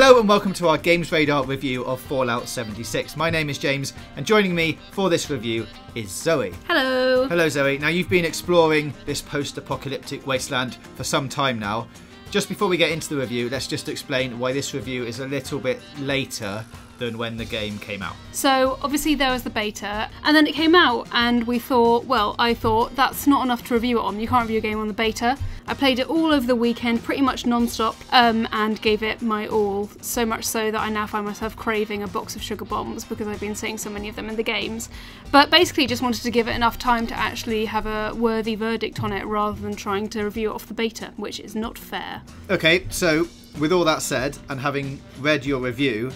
Hello and welcome to our Games Radar review of Fallout 76. My name is James, and joining me for this review is Zoe. Hello. Hello, Zoe. Now, you've been exploring this post apocalyptic wasteland for some time now. Just before we get into the review, let's just explain why this review is a little bit later than when the game came out. So, obviously, there was the beta, and then it came out, and we thought, well, I thought that's not enough to review it on. You can't review a game on the beta. I played it all over the weekend, pretty much non stop, um, and gave it my all. So much so that I now find myself craving a box of sugar bombs because I've been seeing so many of them in the games. But basically, just wanted to give it enough time to actually have a worthy verdict on it rather than trying to review it off the beta, which is not fair. Okay, so with all that said, and having read your review,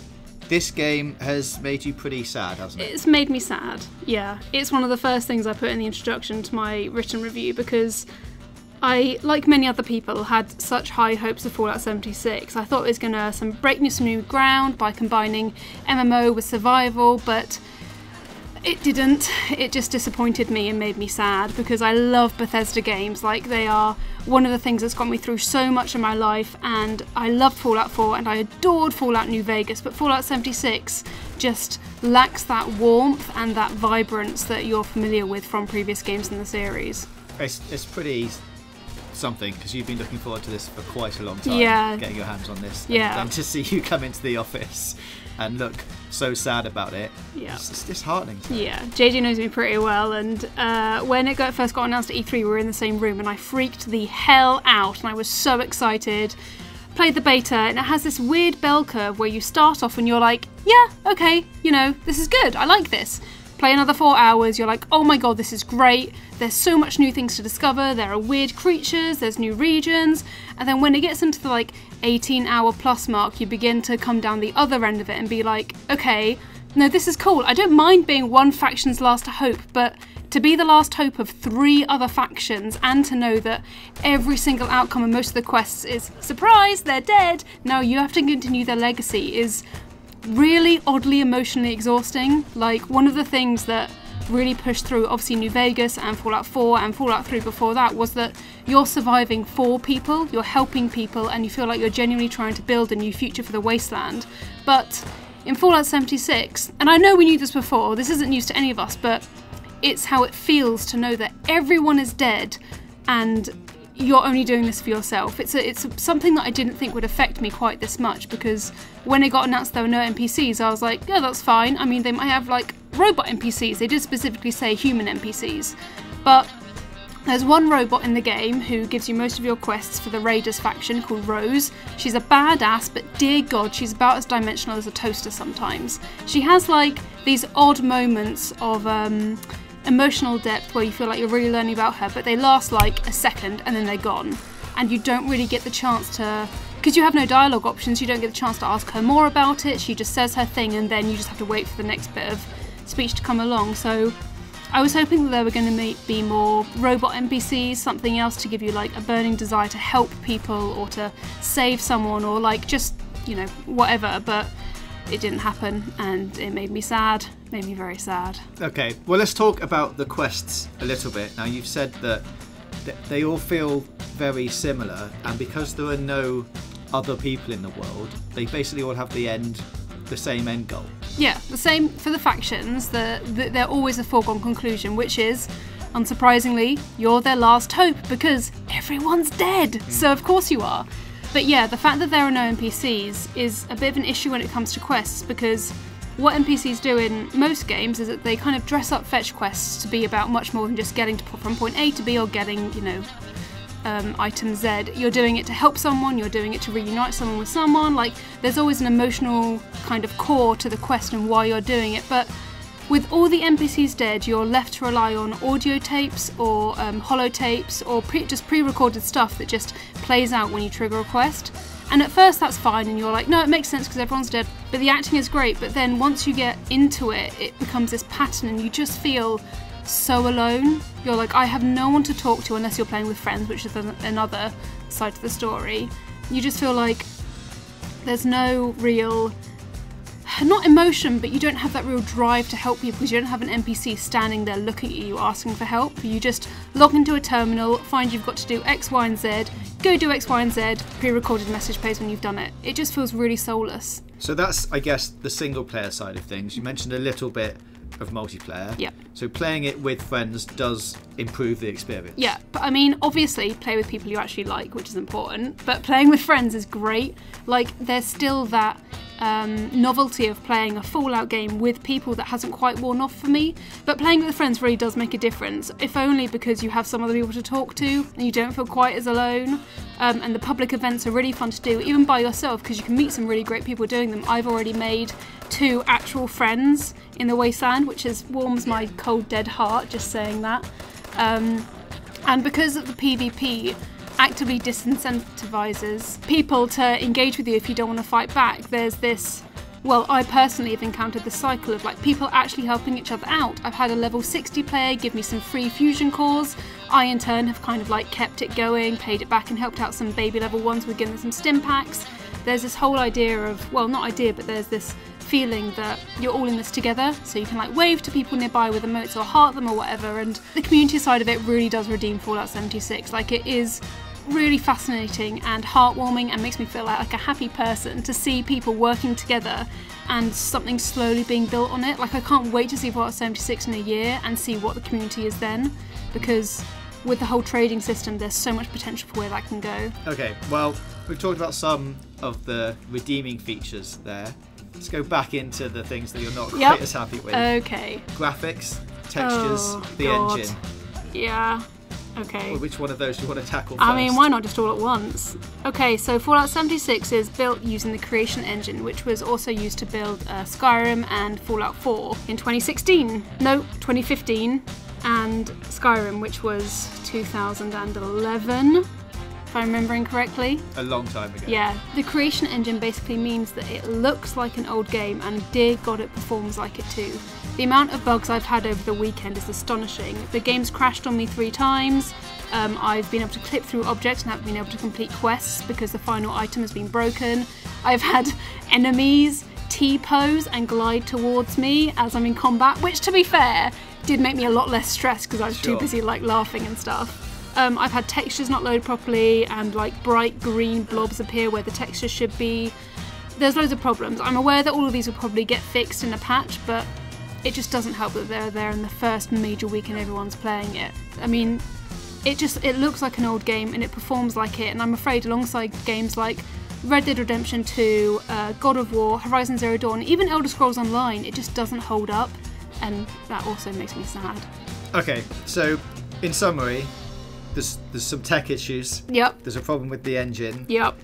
this game has made you pretty sad, hasn't it? It's made me sad, yeah. It's one of the first things I put in the introduction to my written review because I, like many other people, had such high hopes of Fallout 76. I thought it was going to some break new some new ground by combining MMO with survival, but it didn't. It just disappointed me and made me sad because I love Bethesda games. Like they are one of the things that's got me through so much in my life, and I loved Fallout 4 and I adored Fallout New Vegas, but Fallout 76 just lacks that warmth and that vibrance that you're familiar with from previous games in the series. It's, it's pretty something because you've been looking forward to this for quite a long time. Yeah. Getting your hands on this. Yeah. And, to see you come into the office and look so sad about it. Yeah. It's, it's disheartening. Yeah, JJ knows me pretty well, and uh, when it got, first got announced at E3, we were in the same room, and I freaked the hell out, and I was so excited. Played the beta, and it has this weird bell curve where you start off and you're like, yeah, okay, you know, this is good, I like this. Play another four hours, you're like, oh my god, this is great. There's so much new things to discover. There are weird creatures, there's new regions. And then when it gets into the like 18 hour plus mark, you begin to come down the other end of it and be like, okay, no, this is cool. I don't mind being one faction's last hope, but to be the last hope of three other factions and to know that every single outcome of most of the quests is surprise, they're dead. Now you have to continue their legacy is really oddly emotionally exhausting. Like one of the things that really pushed through obviously New Vegas and Fallout 4 and Fallout 3 before that was that you're surviving for people, you're helping people and you feel like you're genuinely trying to build a new future for the wasteland. But in Fallout 76, and I know we knew this before, this isn't news to any of us, but it's how it feels to know that everyone is dead and you're only doing this for yourself. It's a, it's something that I didn't think would affect me quite this much because when it got announced there were no NPCs, I was like, yeah, that's fine. I mean, they might have like robot NPCs. They did specifically say human NPCs, but there's one robot in the game who gives you most of your quests for the Raiders faction called Rose. She's a badass, but dear god, she's about as dimensional as a toaster sometimes. She has like these odd moments of um, emotional depth where you feel like you're really learning about her, but they last like a second and then they're gone. And you don't really get the chance to. Because you have no dialogue options, you don't get the chance to ask her more about it. She just says her thing and then you just have to wait for the next bit of speech to come along. So I was hoping that there were going to be more robot NPCs, something else to give you like a burning desire to help people or to save someone or like just, you know, whatever. But it didn't happen and it made me sad, made me very sad. Okay, well, let's talk about the quests a little bit. Now, you've said that they all feel very similar, and because there are no other people in the world, they basically all have the end, the same end goal. Yeah, the same for the factions. The, the, they're always a foregone conclusion, which is, unsurprisingly, you're their last hope because everyone's dead. Mm. So of course you are. But yeah, the fact that there are no NPCs is a bit of an issue when it comes to quests because what NPCs do in most games is that they kind of dress up fetch quests to be about much more than just getting to, from point A to B or getting, you know, um, item Z. You're doing it to help someone, you're doing it to reunite someone with someone. Like, there's always an emotional kind of core to the quest and why you're doing it. But with all the NPCs dead, you're left to rely on audio tapes or um, holotapes or pre- just pre recorded stuff that just plays out when you trigger a quest. And at first that's fine, and you're like, no, it makes sense because everyone's dead. But the acting is great. But then once you get into it, it becomes this pattern, and you just feel so alone. You're like, I have no one to talk to unless you're playing with friends, which is another side to the story. You just feel like there's no real not emotion, but you don't have that real drive to help people because you don't have an NPC standing there looking at you asking for help. You just log into a terminal, find you've got to do X, Y, and Z, go do X, Y, and Z, pre recorded message plays when you've done it. It just feels really soulless. So that's, I guess, the single player side of things. You mentioned a little bit of multiplayer. Yeah. So playing it with friends does improve the experience. Yeah, but I mean, obviously, play with people you actually like, which is important. But playing with friends is great. Like, there's still that um, novelty of playing a Fallout game with people that hasn't quite worn off for me. But playing with friends really does make a difference, if only because you have some other people to talk to and you don't feel quite as alone. Um, and the public events are really fun to do, even by yourself, because you can meet some really great people doing them. I've already made two actual friends in the wasteland, which is warms my cold dead heart just saying that. Um, and because of the PvP actively disincentivizes people to engage with you if you don't want to fight back, there's this. Well, I personally have encountered the cycle of like people actually helping each other out. I've had a level 60 player give me some free fusion cores. I, in turn, have kind of like kept it going, paid it back, and helped out some baby level ones with giving them some stim packs. There's this whole idea of, well, not idea, but there's this feeling that you're all in this together. So you can like wave to people nearby with emotes or heart them or whatever. And the community side of it really does redeem Fallout 76. Like it is really fascinating and heartwarming and makes me feel like, like a happy person to see people working together and something slowly being built on it. Like I can't wait to see Fallout 76 in a year and see what the community is then because with the whole trading system there's so much potential for where that can go. Okay, well, we've talked about some of the redeeming features there. Let's go back into the things that you're not Yep. quite as happy with. Okay. Graphics, textures, Oh, the God. engine. Yeah. Okay. Well, which one of those do you want to tackle first? I mean, why not just all at once? Okay, so Fallout 76 is built using the Creation Engine, which was also used to build uh, Skyrim and Fallout 4 in 2016. No, 2015. And Skyrim, which was 2011, if I'm remembering correctly. A long time ago. Yeah, the creation engine basically means that it looks like an old game, and dear god, it performs like it too. The amount of bugs I've had over the weekend is astonishing. The game's crashed on me three times. Um, I've been able to clip through objects and haven't been able to complete quests because the final item has been broken. I've had enemies T pose and glide towards me as I'm in combat, which, to be fair, did make me a lot less stressed because I was too busy like laughing and stuff. Um, I've had textures not load properly and like bright green blobs appear where the texture should be. There's loads of problems. I'm aware that all of these will probably get fixed in a patch, but it just doesn't help that they're there in the first major weekend everyone's playing it. I mean, it just it looks like an old game and it performs like it, and I'm afraid alongside games like Red Dead Redemption 2, uh, God of War, Horizon Zero Dawn, even Elder Scrolls Online, it just doesn't hold up, and that also makes me sad. Okay, so in summary, there's there's some tech issues. Yep, There's a problem with the engine. yep.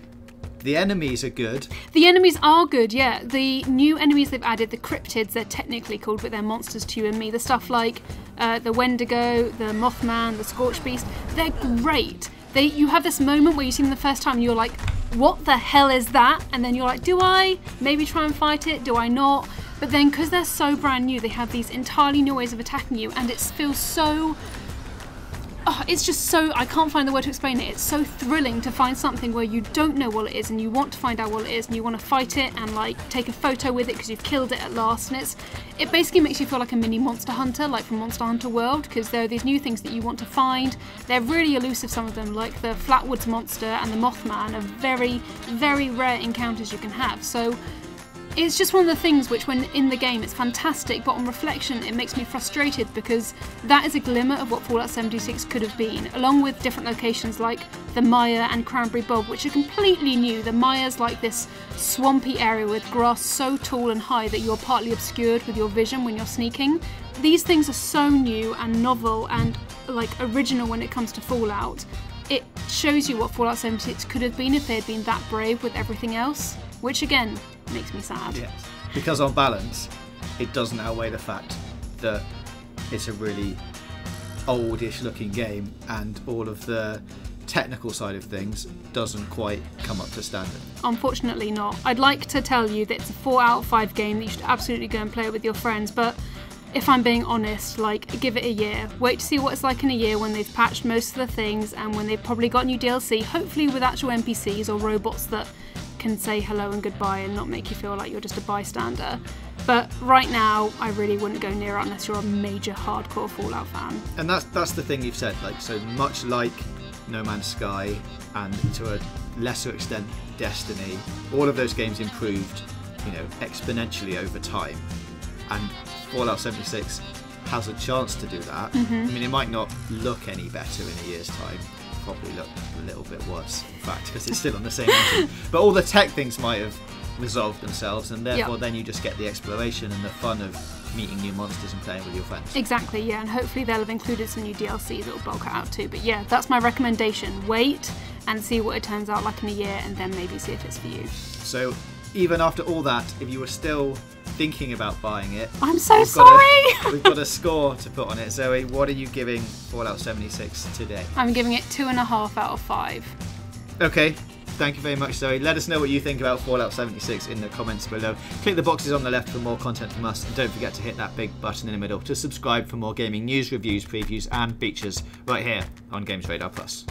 The enemies are good. The enemies are good, yeah. The new enemies they've added, the cryptids, they're technically called, but they're monsters to you and me. The stuff like uh, the Wendigo, the Mothman, the Scorch Beast, they're great. They, you have this moment where you see them the first time, and you're like, "What the hell is that?" And then you're like, "Do I maybe try and fight it? Do I not?" But then, because they're so brand new, they have these entirely new ways of attacking you, and it feels so oh, it's just so I can't find the word to explain it. It's so thrilling to find something where you don't know what it is and you want to find out what it is and you want to fight it and like take a photo with it because you've killed it at last. And it's it basically makes you feel like a mini monster hunter, like from Monster Hunter World, because there are these new things that you want to find. They're really elusive, some of them, like the Flatwoods monster and the Mothman, are very, very rare encounters you can have. So it's just one of the things which when in the game it's fantastic but on reflection it makes me frustrated because that is a glimmer of what fallout 76 could have been along with different locations like the mire and cranberry bog which are completely new. The mire's like this swampy area with grass so tall and high that you're partly obscured with your vision when you're sneaking. These things are so new and novel and like original when it comes to fallout. It shows you what fallout 76 could have been if they had been that brave with everything else which again makes me sad. Yes. Because on balance, it doesn't outweigh the fact that it's a really oldish looking game and all of the technical side of things doesn't quite come up to standard. Unfortunately, not. I'd like to tell you that it's a 4 out of 5 game that you should absolutely go and play it with your friends, but if I'm being honest, like, give it a year. Wait to see what it's like in a year when they've patched most of the things and when they've probably got new DLC, hopefully with actual NPCs or robots that can say hello and goodbye and not make you feel like you're just a bystander. But right now, I really wouldn't go near it unless you're a major hardcore Fallout fan. And that's that's the thing you've said. Like so much like No Man's Sky and to a lesser extent Destiny, all of those games improved, you know, exponentially over time. And Fallout 76 has a chance to do that. Mm-hmm. I mean, it might not look any better in a year's time. Probably look a little bit worse, in fact, because it's still on the same engine. But all the tech things might have resolved themselves, and therefore Yep. then you just get the exploration and the fun of meeting new monsters and playing with your friends. Exactly, yeah, and hopefully they'll have included some new DLC that will bulk it out too. But yeah, that's my recommendation. Wait and see what it turns out like in a year, and then maybe see if it's for you. So even after all that, if you were still thinking about buying it, I'm so we've sorry! Got a, we've got a score to put on it. Zoe, what are you giving Fallout 76 today? I'm giving it two and a half out of five. Okay. Thank you very much, Zoe. Let us know what you think about Fallout 76 in the comments below. Click the boxes on the left for more content from us, and don't forget to hit that big button in the middle to subscribe for more gaming news, reviews, previews, and features right here on Games Radar Plus.